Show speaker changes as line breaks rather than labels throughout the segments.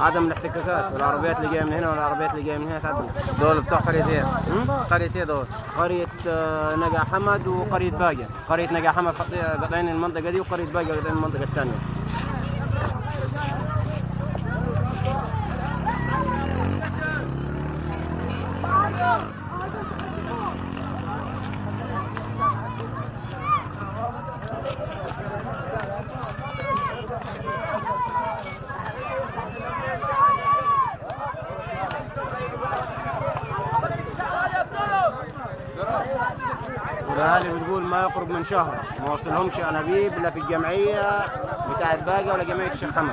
عدم الاحتكاكات والعربيات اللي جاية من هنا والعربيات اللي جاية من هنا تعدي
دول بتوع قرية إيه؟
هم؟
قرية إيه دول؟
قرية آه، نجع حمد وقرية باجة قرية نجع حمد قطع- قاطعين المنطقة دي وقرية باجة قاطعين المنطقة الثانية والاهالي بتقول ما يقرب من شهر ما وصلهمش أنابيب لا في الجمعية بتاعت باجة ولا جمعية الشيخ حمد.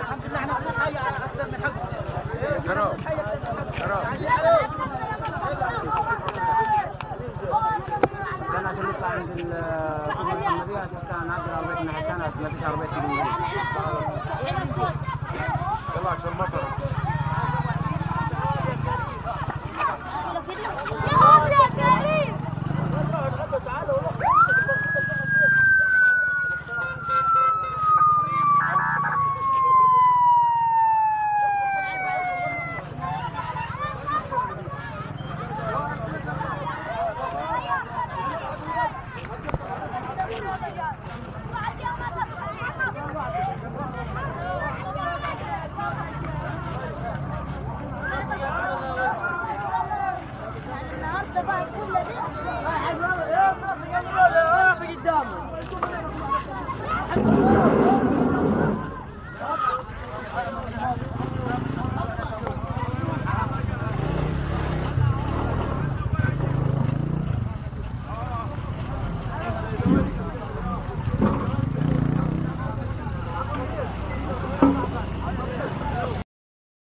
يلا عشان المطر قدامه